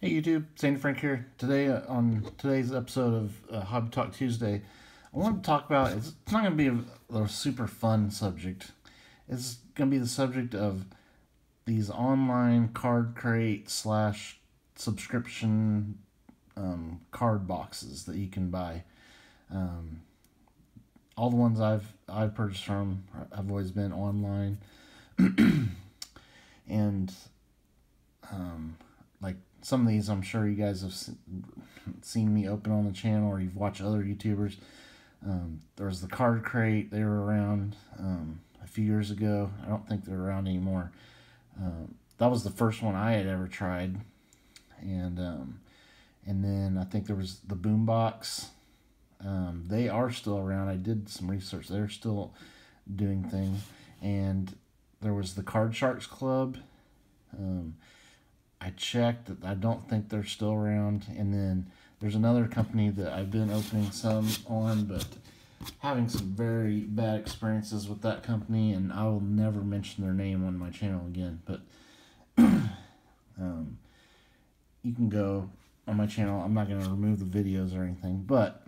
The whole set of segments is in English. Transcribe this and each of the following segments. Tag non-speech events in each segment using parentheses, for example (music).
Hey YouTube, Sandy Frank here. Today uh, on today's episode of uh, Hobby Talk Tuesday, I want to talk about it's, it's not going to be a, a, super fun subject. It's going to be the subject of these online card crate slash subscription um, card boxes that you can buy. Um, all the ones I've I've purchased from have always been online, (clears throat) and um, like some of these I'm sure you guys have seen me open on the channel or you've watched other YouTubers. Um, there was the card crate. They were around um, a few years ago. I don't think they're around anymore. Um, that was the first one I had ever tried. And um, and then I think there was the Boombox. Um, they are still around. I did some research. They're still doing things. And there was the Card Sharks Club. I checked. That I don't think they're still around. And then there's another company that I've been opening some on, but having some very bad experiences with that company, and I will never mention their name on my channel again. But (clears throat) um, you can go on my channel. I'm not going to remove the videos or anything, but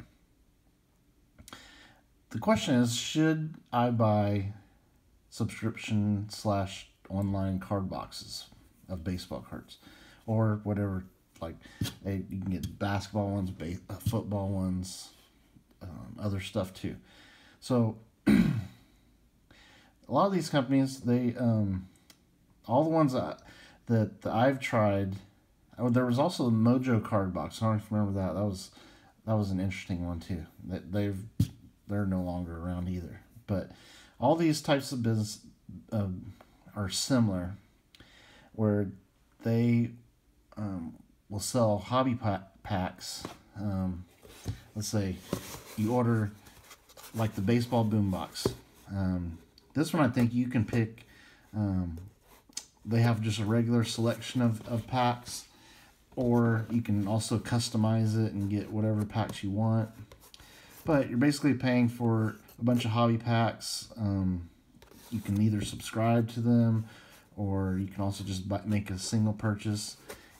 the question is, should I buy subscription slash online card boxes of baseball cards or whatever. Like you can get basketball ones, uh, football ones, um, other stuff too. So (clears throat) a lot of these companies, they um, all the ones that that I've tried. Oh, there was also the Mojo card box. I don't remember that. That was that was an interesting one too. That they've they're no longer around either. But all these types of business uh, are similar where they um, will sell hobby packs. Um, let's say you order like the baseball boombox. Um, this one I think you can pick. Um, they have just a regular selection of, of packs, or you can also customize it and get whatever packs you want. But you're basically paying for a bunch of hobby packs. Um, you can either subscribe to them or you can also just make a single purchase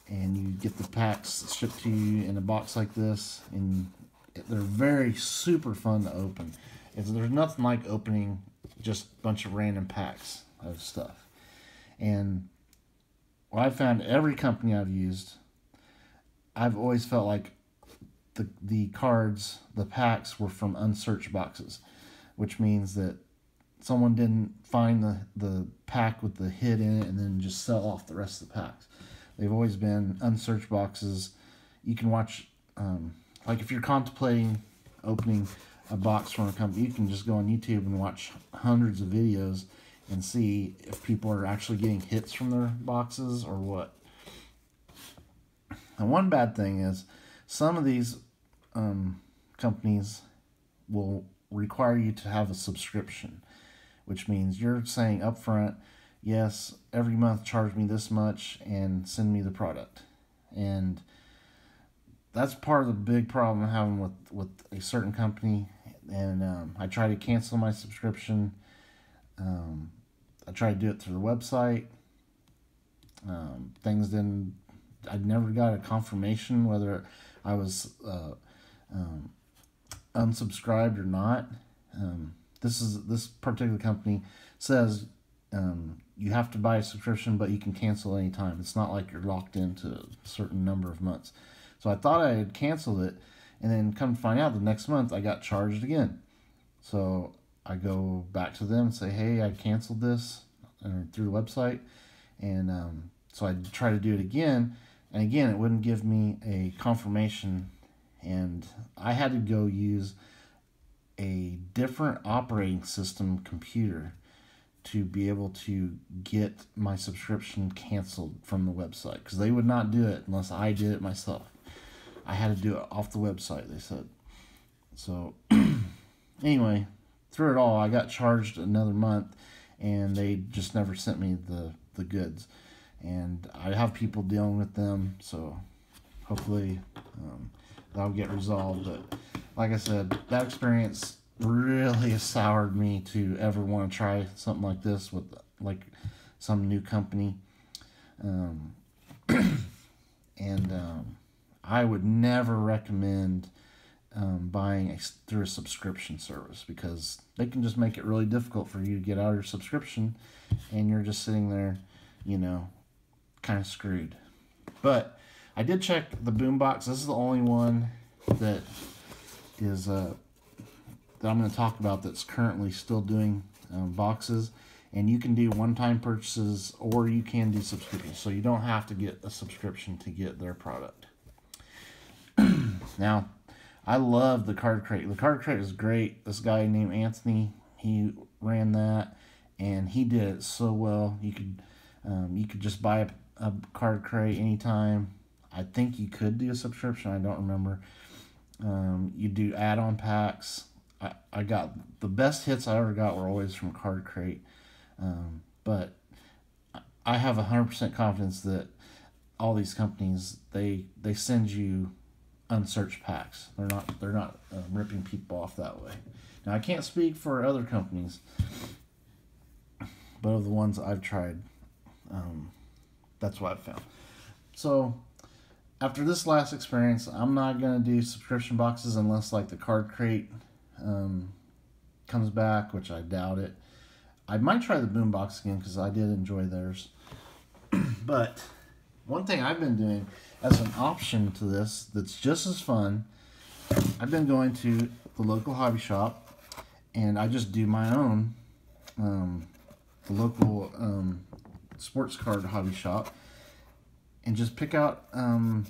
and you get the packs shipped to you in a box like this. And they're very super fun to open. It's, there's nothing like opening just a bunch of random packs of stuff. And what I've found every company I've used I've always felt like the, the cards the packs were from unsearched boxes which means that someone didn't find the, the pack with the hit in it and then just sell off the rest of the packs. They've always been unsearched boxes. You can watch, um, like if you're contemplating opening a box from a company, you can just go on YouTube and watch hundreds of videos and see if people are actually getting hits from their boxes or what. And one bad thing is some of these um, companies will require you to have a subscription which means you're saying upfront, yes, every month charge me this much and send me the product. And that's part of the big problem I'm having with, with a certain company. And um, I try to cancel my subscription. Um, I try to do it through the website. Um, things didn't, I never got a confirmation whether I was uh, um, unsubscribed or not. Um, this is this particular company says um, you have to buy a subscription, but you can cancel anytime. It's not like you're locked into a certain number of months. So I thought I had canceled it, and then come to find out the next month I got charged again. So I go back to them and say, hey, I canceled this uh, through the website, and um, so I try to do it again, and again it wouldn't give me a confirmation, and I had to go use a different operating system computer to be able to get my subscription canceled from the website because they would not do it unless I did it myself. I had to do it off the website, they said. So, (clears throat) anyway, through it all, I got charged another month and they just never sent me the, the goods. And I have people dealing with them, so hopefully um, that'll get resolved. But like I said, that experience really soured me to ever want to try something like this with like some new company. Um, (clears throat) and um, I would never recommend um, buying a, through a subscription service because they can just make it really difficult for you to get out of your subscription, and you're just sitting there, you know, kind of screwed. But I did check the boombox. This is the only one that is uh, that I'm going to talk about that's currently still doing um, boxes. And you can do one-time purchases or you can do subscriptions. So you don't have to get a subscription to get their product. (clears throat) now, I love the card crate. The card crate is great. This guy named Anthony, he ran that, and he did it so well. You could um, you could just buy a, a card crate anytime. I think you could do a subscription. I don't remember. Um, you do add-on packs. I, I got the best hits I ever got were always from Card Crate, um, but I have hundred percent confidence that all these companies they they send you unsearched packs. They're not they're not uh, ripping people off that way. Now I can't speak for other companies, but of the ones I've tried, um, that's what I've found. So after this last experience, I'm not gonna do subscription boxes unless like the card crate um, comes back, which I doubt it. I might try the boombox again because I did enjoy theirs. (clears throat) but one thing I've been doing as an option to this that's just as fun, I've been going to the local hobby shop and I just do my own, um, the local um, sports card hobby shop and just pick out um,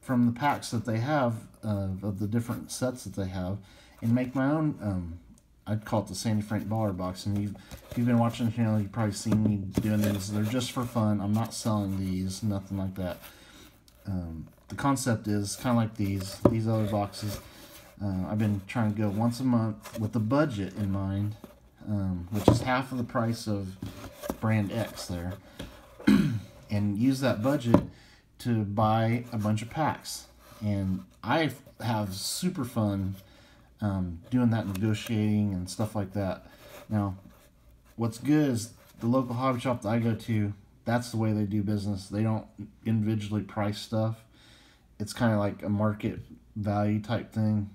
from the packs that they have uh, of the different sets that they have and make my own um, I'd call it the Sandy Frank Baller Box. And you've, if you've been watching the channel, you've probably seen me doing these. They're just for fun. I'm not selling these, nothing like that. Um, the concept is kind of like these, these other boxes. Uh, I've been trying to go once a month with the budget in mind, um, which is half of the price of brand X there, (clears throat) and use that budget to buy a bunch of packs. And I have super fun um, doing that negotiating and stuff like that. Now, what's good is the local hobby shop that I go to, that's the way they do business. They don't individually price stuff. It's kind of like a market value type thing.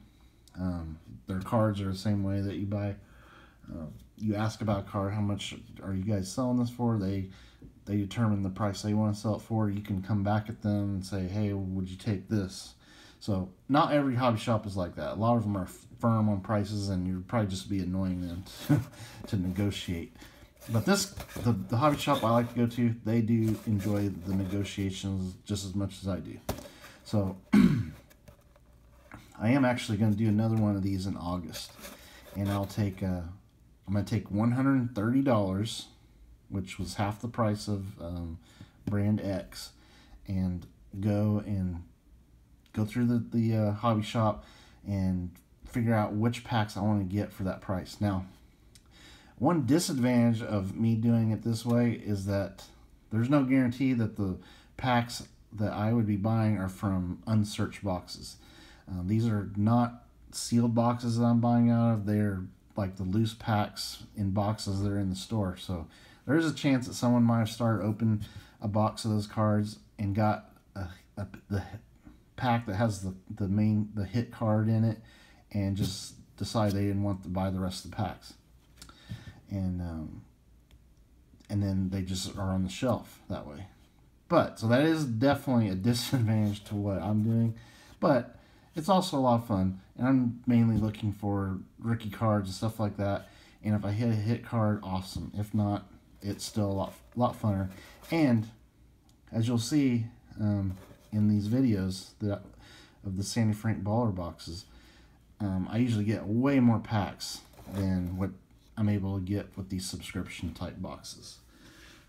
Um, their cards are the same way that you buy. Uh, you ask about a card, how much are you guys selling this for? They they determine the price they want to sell it for. You can come back at them and say, hey, would you take this? So not every hobby shop is like that. A lot of them are firm on prices, and you'd probably just be annoying them to, (laughs) to negotiate. But this, the, the hobby shop I like to go to, they do enjoy the negotiations just as much as I do. So (clears throat) I am actually going to do another one of these in August, and I'll take uh, I'm going to take $130, which was half the price of um, brand X, and go and go through the the uh, hobby shop and figure out which packs I want to get for that price. Now, one disadvantage of me doing it this way is that there's no guarantee that the packs that I would be buying are from unsearched boxes. Um, these are not sealed boxes that I'm buying out of. They're like the loose packs in boxes that are in the store. So there's a chance that someone might have started open a box of those cards and got a, a, the pack that has the, the main the hit card in it and just decide they didn't want to buy the rest of the packs. And um, and then they just are on the shelf that way. But so that is definitely a (laughs) disadvantage to what I'm doing, but it's also a lot of fun. And I'm mainly looking for rookie cards and stuff like that. And if I hit a hit card, awesome. If not, it's still a lot lot funner. And as you'll see um, in these videos that of the Sandy Frank baller boxes, um, I usually get way more packs than what I'm able to get with these subscription type boxes.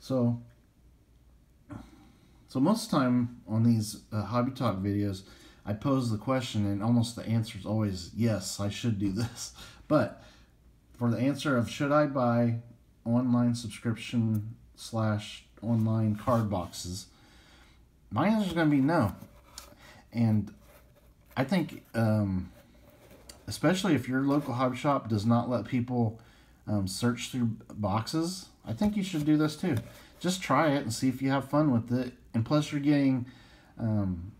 So, so most of the time on these uh, Hobby Talk videos, I pose the question and almost the answer is always yes, I should do this. (laughs) But for the answer of should I buy online subscription slash online card boxes, my answer is going to be no. And I think um, especially if your local hobby shop does not let people um, search through boxes, I think you should do this too. Just try it and see if you have fun with it. And plus, you're getting um,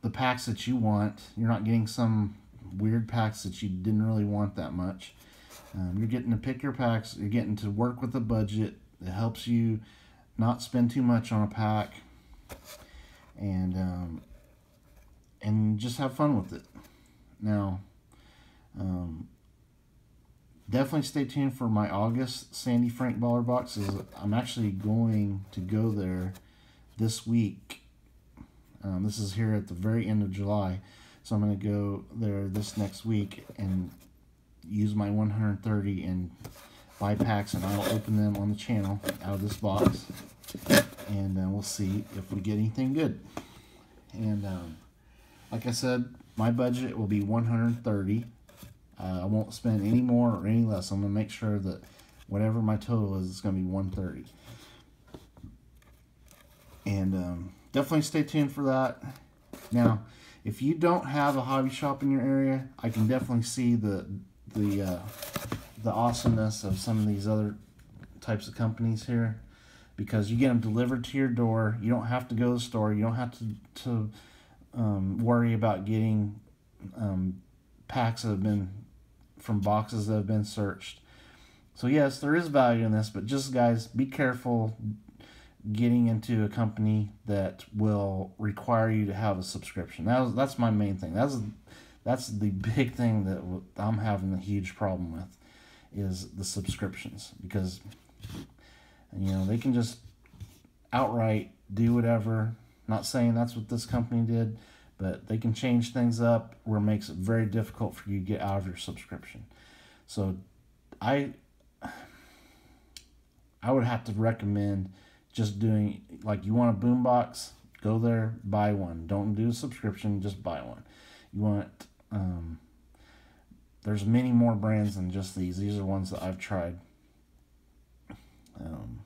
the packs that you want. You're not getting some weird packs that you didn't really want that much. Um, you're getting to pick your packs. You're getting to work with a budget. It helps you not spend too much on a pack, and um, and just have fun with it. Now, um, definitely stay tuned for my August Sandy Frank Baller boxes. I'm actually going to go there this week. Um, this is here at the very end of July. So I'm going to go there this next week and use my 130 and buy packs and I'll open them on the channel out of this box. And uh, we'll see if we get anything good. And um, like I said, my budget will be 130 uh, I won't spend any more or any less. I'm to make sure that whatever my total is, it's going to be 130 And um, definitely stay tuned for that. Now, if you don't have a hobby shop in your area, I can definitely see the the uh, the awesomeness of some of these other types of companies here because you get them delivered to your door. You don't have to go to the store. You don't have to to um, worry about getting um, packs that have been from boxes that have been searched. So yes, there is value in this, but just guys, be careful getting into a company that will require you to have a subscription. That was, that's my main thing. That's that's the big thing that I'm having a huge problem with is the subscriptions because you know they can just outright do whatever. Not saying that's what this company did, but they can change things up where it makes it very difficult for you to get out of your subscription. So I I would have to recommend just doing like you want a boombox, go there, buy one. Don't do a subscription, just buy one. You want um, there's many more brands than just these. These are ones that I've tried. Um,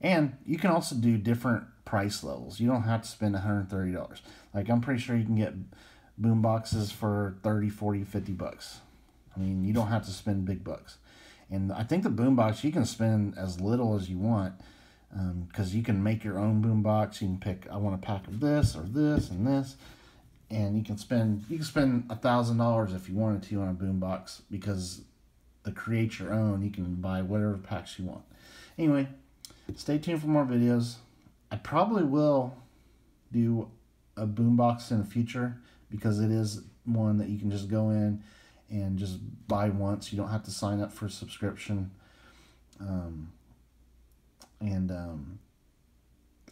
and you can also do different price levels. You don't have to spend $130. Like I'm pretty sure you can get boom boxes for 30, 40, 50 bucks. I mean, you don't have to spend big bucks. And I think the boom box you can spend as little as you want because um, you can make your own boom box. You can pick I want a pack of this or this and this, and you can spend you can spend a thousand dollars if you wanted to on a boombox because the create your own you can buy whatever packs you want. Anyway, stay tuned for more videos. I probably will do a boombox in the future because it is one that you can just go in and just buy once. You don't have to sign up for a subscription. Um, and um,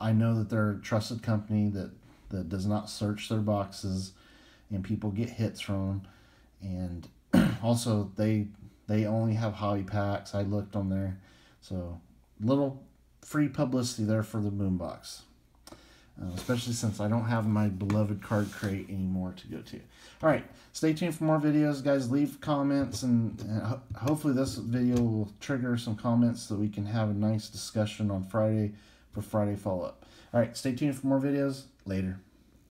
I know that they're a trusted company that, that does not search their boxes and people get hits from them. And (clears throat) also, they they only have hobby packs. I looked on there. So, little free publicity there for the boombox. Uh, especially since I don't have my beloved card crate anymore to go to. All right, stay tuned for more videos, guys. Leave comments, and, and ho hopefully this video will trigger some comments so we can have a nice discussion on Friday for Friday follow-up. All right, stay tuned for more videos. Later.